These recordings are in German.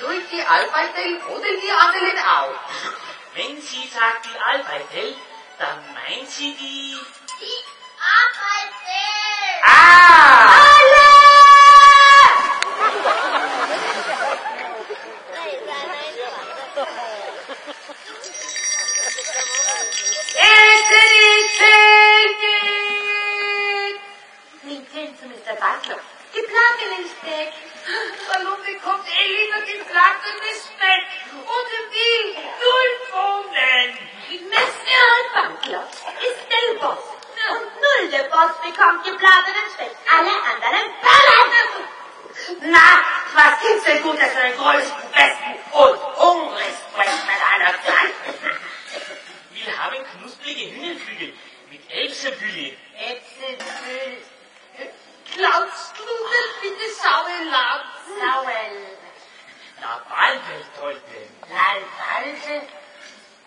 Nur die Arbeiter oder die anderen auch? Wenn sie sagt die Arbeitel, dann meint sie die... Die Arbeiter. Ah! Vincenzo, Mr. Butler. Die Platte ist weg. Warum bekommt Elina die Platte Speck und will null Pfonden? Monsieur Butler ist der Boss. Und null der Boss bekommt die Platte Speck. Alle anderen ballern. Na, was gibt's denn Gutes für den größten, besten und unrespektvollen aller Zeiten? Wir haben knusprige Hühnerflügel mit Elbsenfülle. Äpfelfüll. Glaubst du denn bitte Sauerland? Sauel. Na, Ballwelt, Lalbalse.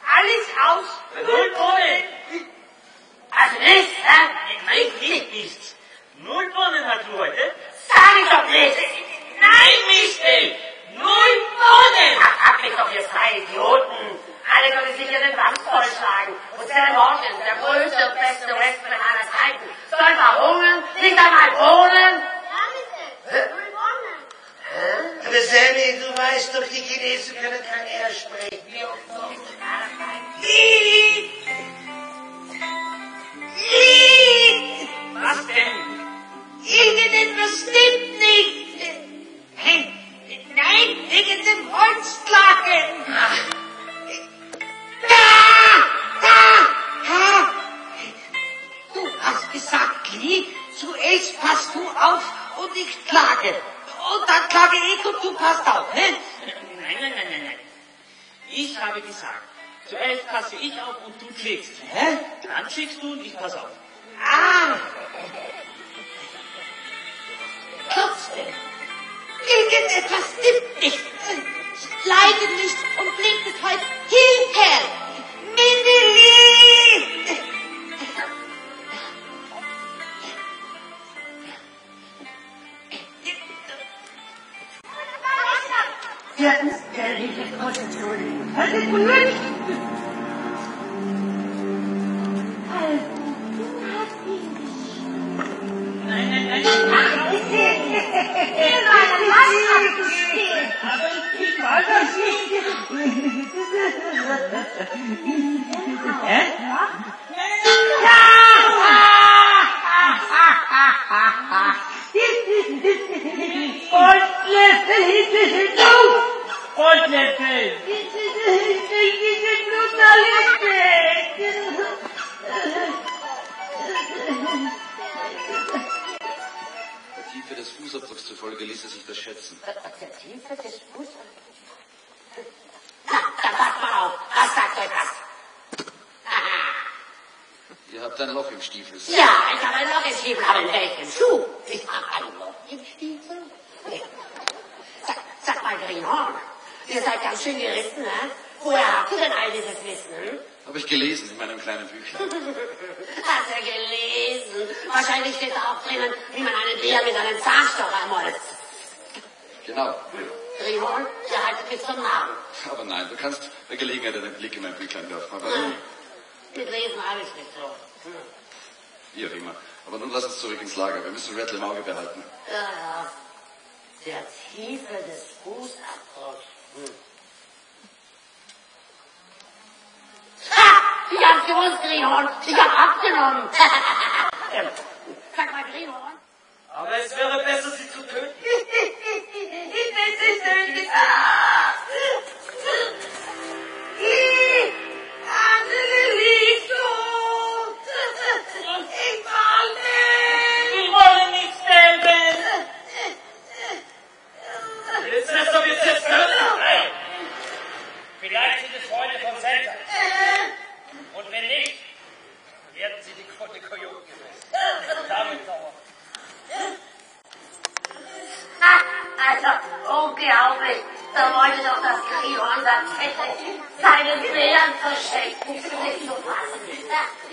Alles aus. Null. Also nicht, hä? Nein, nicht nichts. Null Bohnen hat du heute. Sag ich doch nicht. Nein, Michel. Null Bohnen. Ach, hab mich doch, ihr zwei Idioten. Alle können sicher den Wand vollschlagen. Und Sam Morgan, der größte und beste Westman passe ich auf und du klickst. Hä? Dann klickst du und ich passe auf. Ah! Trotzdem, irgendetwas stimmt nicht. Es leidet nicht und blinkt es heute hierher. Mindeli! Ja, der Position. Das ist unmöglich. Stehen. Aber ich, ich weiß das nicht. Sportlöffel hinter hinauf! Sportlöffel. Der Tiefe des Fußabdrucks zufolge ließe sich das schätzen. Der Tiefe des Fußes. Na, dann passt mal auf. Was sagt euch das? Ihr habt ein Loch im Stiefel. Ja, ich habe ein Loch im Stiefel, aber in welchem Schuh? Ich habe ein Loch im Stiefel. Sag, sag mal, Greenhorn, ihr seid ganz schön gerissen, ne? Woher habt ihr denn all dieses Wissen? hm? Habe ich gelesen in meinem kleinen Büchlein. Hast du gelesen? Wahrscheinlich steht da auch drinnen, wie man einen Bär mit einem Zahnstocher ermordet. Genau. Greenhorn, ihr haltet mich zum Narren. Aber nein, du kannst bei Gelegenheit einen Blick in mein Büchlein werfen. Aber nun, Mit Lesen habe ich nicht so. wie auch immer. Aber nun lass uns zurück ins Lager. Wir müssen Rattle im Auge behalten. Ja, ja. Der Tiefe des Fußabdrucks. Hm. Hab's gewusst, Greenhorn. Ich hab abgenommen. Sag mal, Greenhorn. Aber es wäre besser, sie zu töten.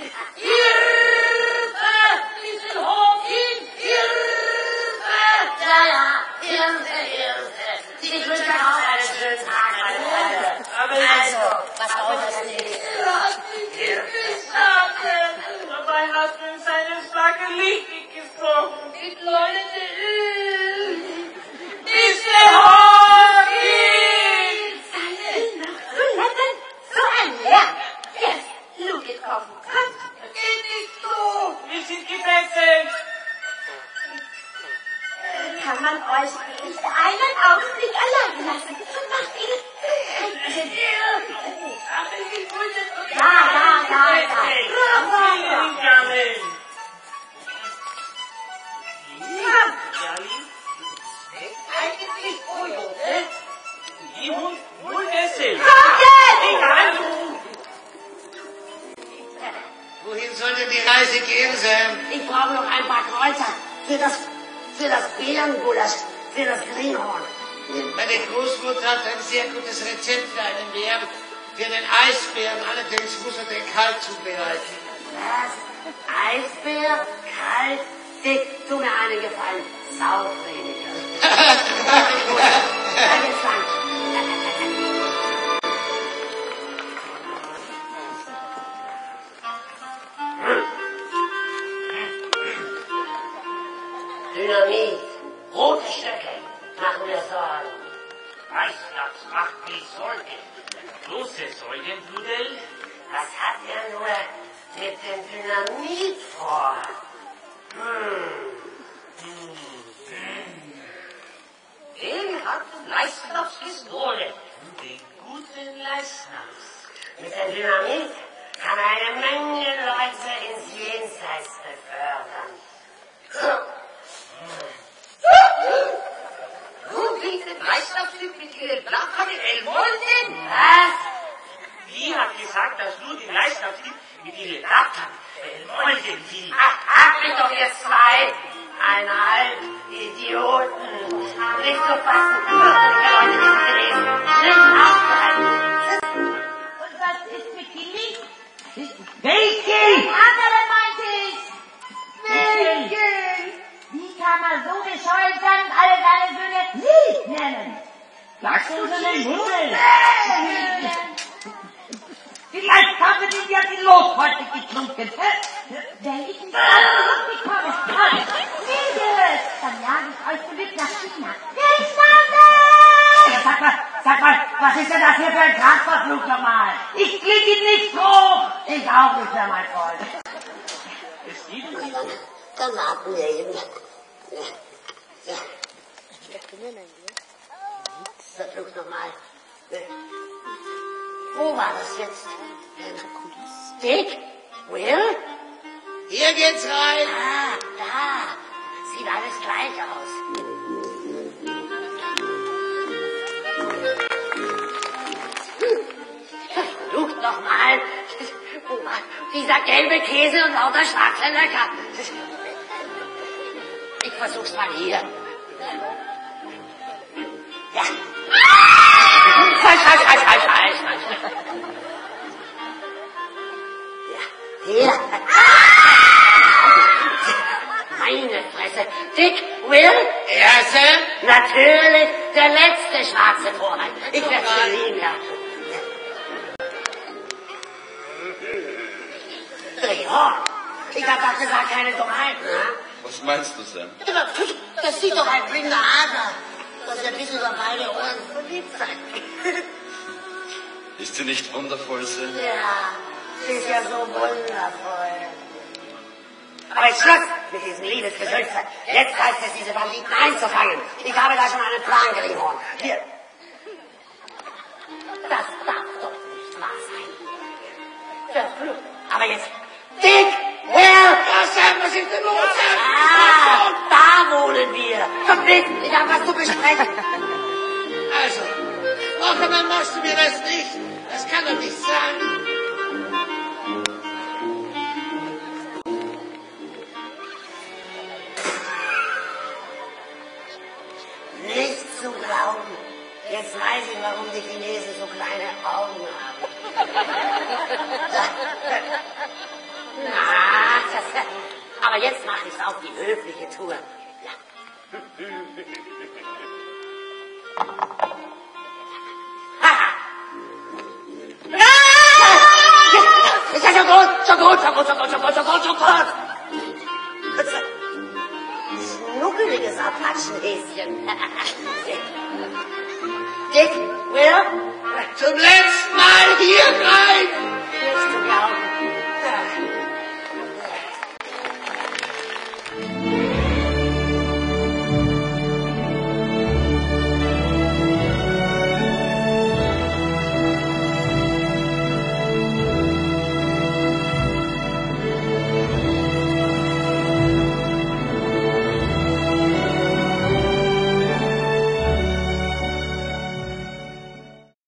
Yeah. Kreuzer für das, für das Bärengulasch, für das Greenhorn. Meine Großmutter hat ein sehr gutes Rezept für einen Bären, für einen Eisbären. Allerdings muss er den kalt zubereiten. Was? Eisbär? Kalt? Dick, tu mir einen Gefallen. Sauf weniger. Danke, mit dem Dynamit vor? Den hat Leistnaps gestohlen. Den guten Leistnaps. Mit dem Dynamit kann er eine Menge Leute ins Jenseits befördern. Du bist den Leistnapstyp mit ihren Blattern in Elmolden? Was? Die hat gesagt, dass du den Leistnapstyp ihren Blattern in Elmolden siehst. Ach, habt mich doch ihr zwei! Eineinhalb Idioten! Nicht so fassen! Die Leute nicht gelesen! Nicht aufhalten! Ist denn das hier für ein Transferflug nochmal? Ich klicke ihn nicht hoch. Ich auch nicht mehr, mein Freund. Dann warten wir eben. Ja. Verflucht nochmal. Wo war das jetzt? Dick? Will? Hier geht's rein. Ah, da. Sieht alles gleich aus. Nochmal. Dieser gelbe Käse und lauter schwarze Löcher. Ich versuch's mal hier. Ja. Falsch, falsch, falsch, falsch, falsch, falsch. Ja, hier. Meine Fresse. Dick, Will? Ja, Sam? Natürlich der letzte schwarze Vorhang. Ich werde verliehen, ja. Ja, ich hab doch gesagt, keine Dummheiten, ne? Was meinst du, Sam? Das sieht doch ein blinder Adler, dass er bis über beide Ohren verliebt sein. Ist sie nicht wundervoll, Sam? Ja, sie ist ja so wundervoll. Aber jetzt Schluss mit diesem Liebesgesülze. Jetzt heißt es, diese Banditen einzufangen. Ich habe da schon einen Plan, Greenhorn. Hier. Das darf doch nicht wahr sein. Verflucht. Aber jetzt. Dick! Ja, Sam, was ist denn los? Ah, da wohnen wir. Komm mit, ich habe was zu besprechen. Also, noch einmal machst du mir das nicht. Das kann doch nicht sein. Nicht zu glauben. Jetzt weiß ich, warum die Chinesen so kleine Augen haben. Na, aber jetzt mache ich auf die höfliche Tour. Ja.